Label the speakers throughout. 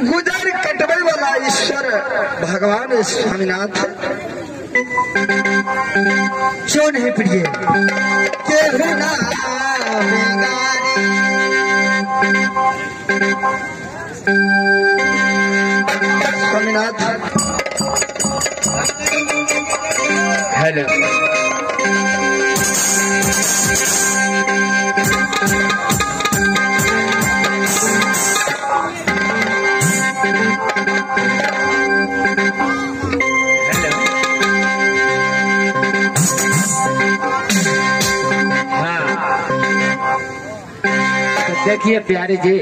Speaker 1: गुजर कटबे वाला ईश्वर भगवान स्वामीनाथ।
Speaker 2: क्यों नहीं प्रिय?
Speaker 1: केहू स्वामीनाथ।
Speaker 2: हेलो। हाँ तो देखिए प्यारे जी।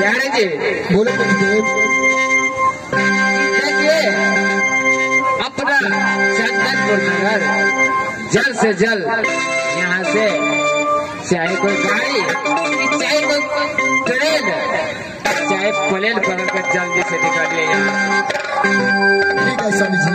Speaker 2: प्यारे जी
Speaker 1: बोलो पतिदेव
Speaker 2: चंदनपुर नगर जल्द से जल्द यहाँ से चाहे कोई गाड़ी चाहे कोई ट्रेन चाहे प्लेन पकड़ कर जल्दी से निकल ले यहाँ।
Speaker 1: ठीक है स्वामी जी।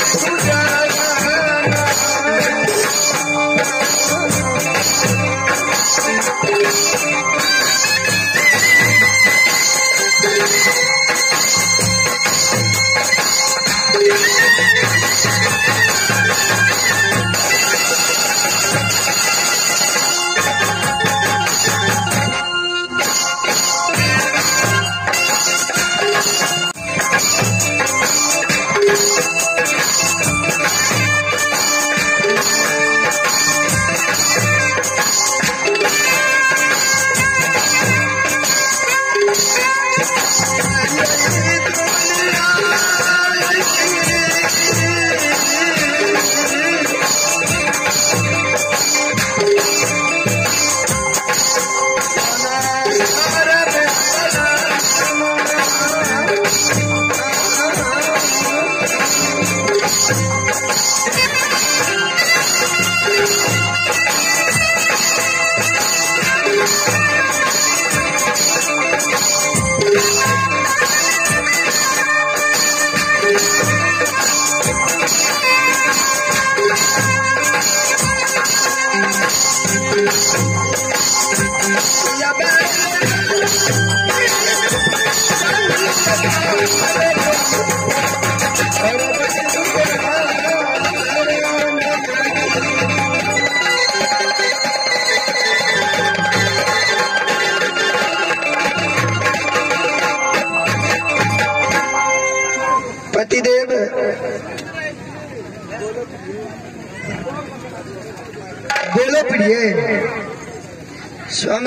Speaker 1: पतिदेव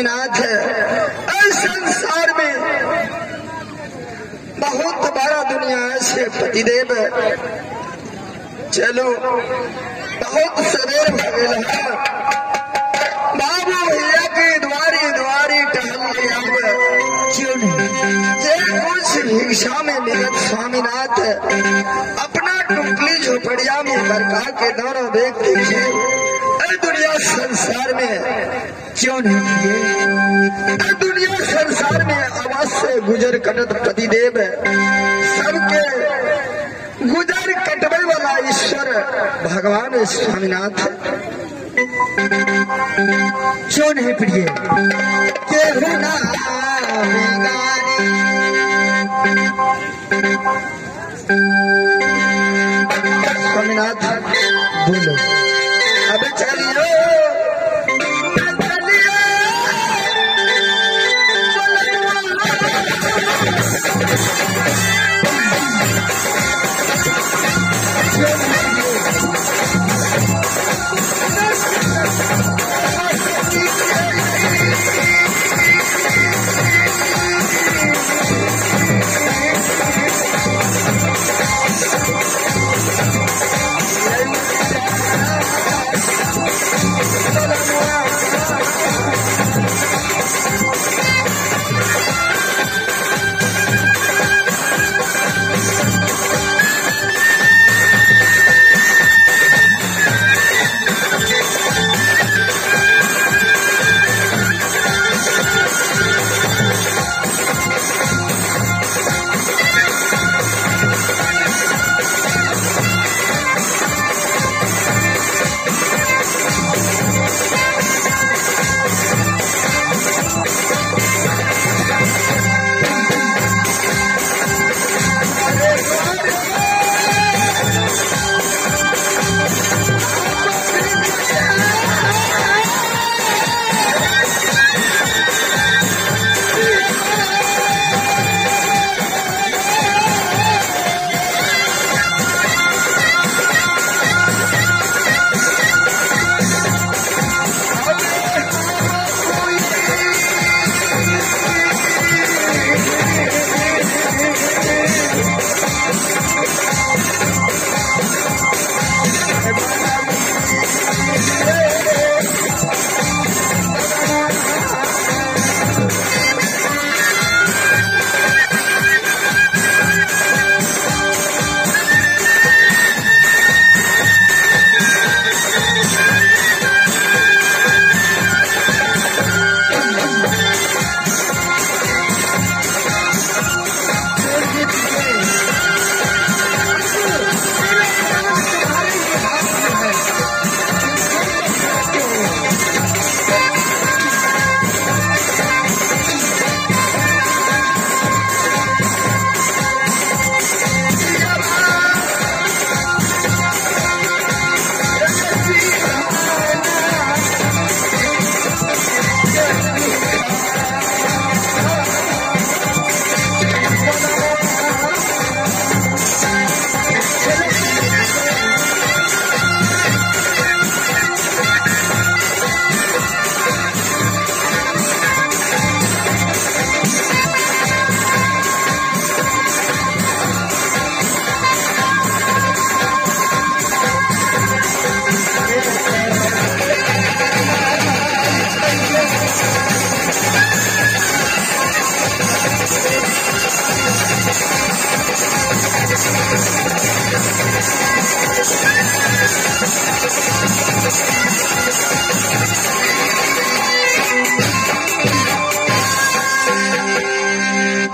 Speaker 3: स्वामीनाथ इस संसार में बहुत बड़ा दुनिया है से पतिदेव चलो, बहुत सवेर भगेल है बाबू भैया के द्वारी द्वारी रिक्शा में मिलत स्वामीनाथ अपना टुकली झोपड़िया में बरका के व्यक्ति थे अरे दुनिया संसार में
Speaker 1: क्यों नहीं किए?
Speaker 3: दुनिया संसार में से गुजर कटत पतिदेव सबके गुजर कटवे वाला ईश्वर भगवान स्वामीनाथ
Speaker 1: क्यों नहीं प्रिय?
Speaker 3: केहू स्वामीनाथ,
Speaker 1: बोलो।
Speaker 3: अब चलियो।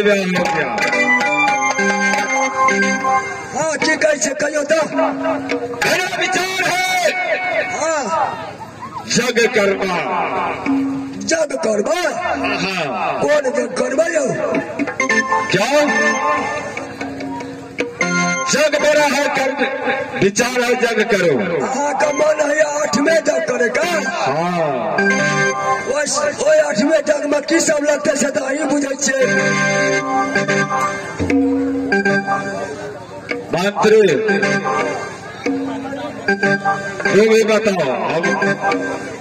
Speaker 4: शादी विवाह हो गया
Speaker 5: हाँ की कहै छै कहियो तो।
Speaker 4: मेरा विचार है।
Speaker 5: हाँ।
Speaker 4: जग करवा।
Speaker 5: जग करबै
Speaker 4: हाँ।
Speaker 5: कोन जग करबै यौ?
Speaker 4: क्यों? जग बड़ा है कर विचार है जग करो।
Speaker 5: अहाँके मन है आठवें जग करे का
Speaker 4: हाँ।
Speaker 5: ओइ आठवें जग में की सब लगतै से तऽ अहीं बुझै
Speaker 4: मंत्री भी बताओ। हम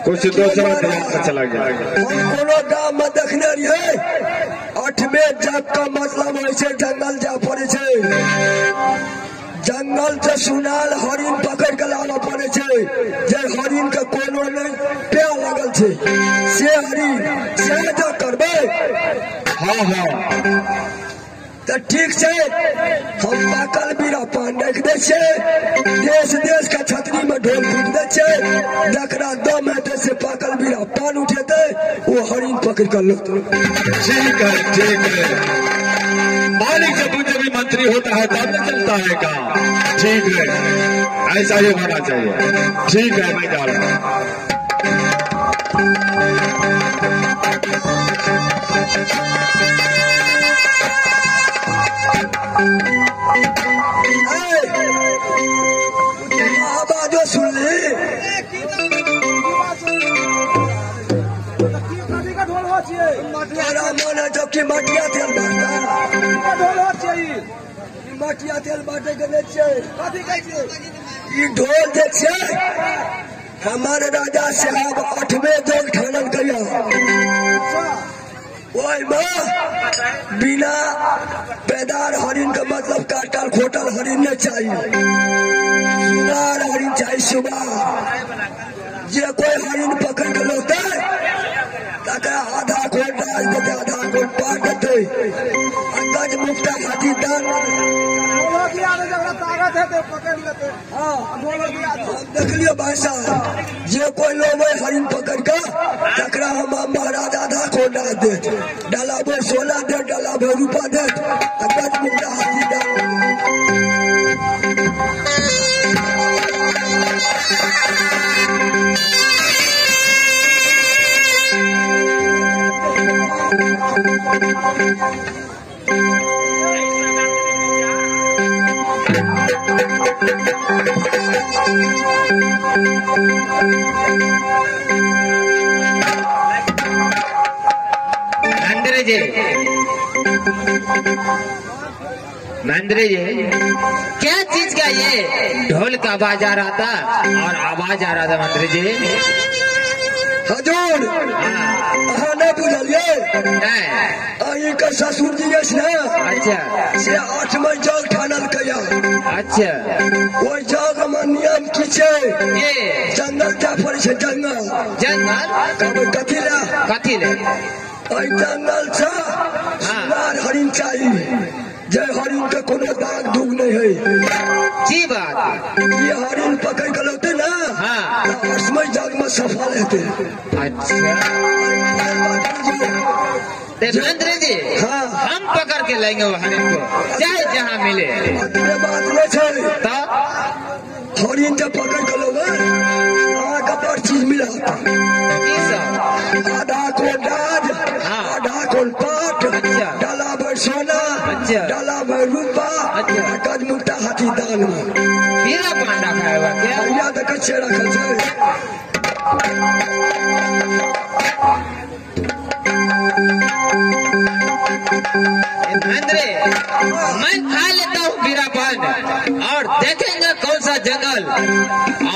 Speaker 4: कुछ दूसरा दिमाग चला गया।
Speaker 5: कोनो गाम में देखने रहियै आठवें जग का मतलब होइ जंगल जा पड़ै जंगल से सुनाल हरिन पकड़ के लाना पड़े छै। जे हरिन के कोनो नहीं प्यार लगल छै। से हरिन से जग करबै।
Speaker 4: हाँ हाँ।
Speaker 5: तऽ ठीक छै। हम पाकल बीरा पान राखि दै छियै। देश देश के छतरी में ढोल फूट दै छियै। जकरा दम हेतै से पाकल बीरा पान उठेतै, ओ हरिन पकड़ के लौटतै।
Speaker 4: ठीक है ठीक है। मालिक जब मंत्री होता है, तब न चलता है काम। ठीक है। ऐसा ही होना चाहिए। ठीक है मैं जा रहा
Speaker 5: कि मटिया तेल बांटे ई ढोल जे छै हमारे राजा साहब आठवें करिया ओहिमे बिना पैदार हरिन के मतलब काटल खोटल हरिन नहीं चाहिए सुनार हरिन चाहिए सुबह जे कोई हरिन पकड़ के लौटे तकरा आधा देखलिए भाई साहब जे कोई लोग हरिन पकड़ के तकरा हम महाराज आधा डाल देत डाला भर सोना दे डाला भर रूपा दे अंदाज हाथी दान
Speaker 2: महेंद्र जी क्या चीज़ का ये ढोल का आवाज़ आ रहा था? और आवाज़ आ रहा था मंत्री जी
Speaker 5: हजूर
Speaker 2: हाँ,
Speaker 5: अहाँ नहीं बुझलिए
Speaker 2: नहीं,
Speaker 5: अहीं के ससुर जी अछि ने
Speaker 2: अच्छा
Speaker 5: से आठवें जग ठानल कया
Speaker 2: अच्छा
Speaker 5: ओहि जग में नियम की छै
Speaker 2: ये
Speaker 5: जंगल जा पड़े छै जंगल
Speaker 2: जंगल
Speaker 5: कहबै कथी लए
Speaker 2: कथी ले
Speaker 5: एहि जंगल से सुनार हरिन चाही जे हरिन के कोनो दाग दुग नहीं है
Speaker 2: की बात?
Speaker 5: ये हरिन पकड़ के लौटे ना
Speaker 2: हाँ।
Speaker 5: आठवें जग में सफल हेतै।
Speaker 2: अच्छा। महेंद्र जी
Speaker 5: हाँ।
Speaker 2: हम पकड़ के लेंगे वो हरिन को। चाहे जहाँ मिले।
Speaker 5: ये बात नहीं छै।
Speaker 2: तो
Speaker 5: हरिन के पकड़ के लोगे अहाँके बड़ चीज़ मिलत।
Speaker 2: की सब?
Speaker 5: आधा कोन डाज
Speaker 2: हाँ।
Speaker 5: आधा कोन पाट
Speaker 2: अच्छा।
Speaker 5: डाला भर सोना।
Speaker 2: अच्छा।
Speaker 5: डाला भर रूपा
Speaker 2: अच्छा।
Speaker 5: आ गजमुक्ता हाथी दान में
Speaker 2: हीरा पांडा हुआ क्या
Speaker 5: भैया देखे छियै रखल छै
Speaker 2: महेंद्र मैं खा लेता हूँ बीरापन। और देखेंगे कौन सा जंगल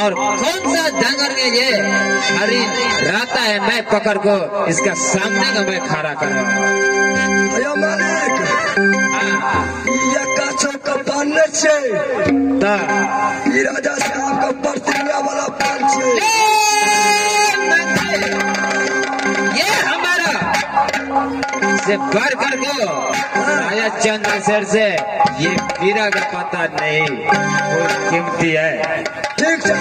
Speaker 2: और कौन सा जंगल में ये। हरिन रहता है मैं पकड़ को इसका सामने का मैं खड़ा करूँ।
Speaker 5: पान राजा साहब का बर्तिया वाला पान
Speaker 2: से कर कर को चंद्र शेर से ये हीरा का पता नहीं और कीमती है।
Speaker 5: ठीक छे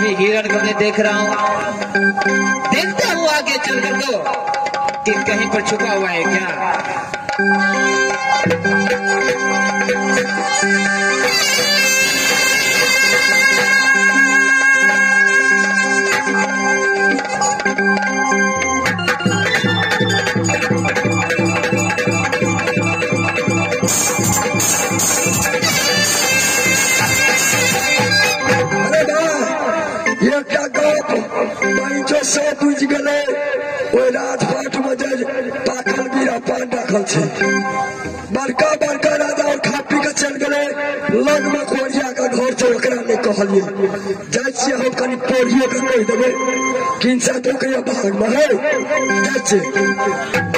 Speaker 2: भी हिरण को मैं देख रहा हूँ। देखता हूँ आगे चल कर को कि कहीं पर छुपा हुआ है क्या?
Speaker 5: ओई रात पाठ बजे पाखल गिरा पान रखल छे बड़का बड़का राजा और खा पी के चल गए लग में खोजिया का घर से ओकरा ने कहलिए जाय छियै हम कनी पोरियो के कह देबै किनसा तो के भाग में है जाय छियै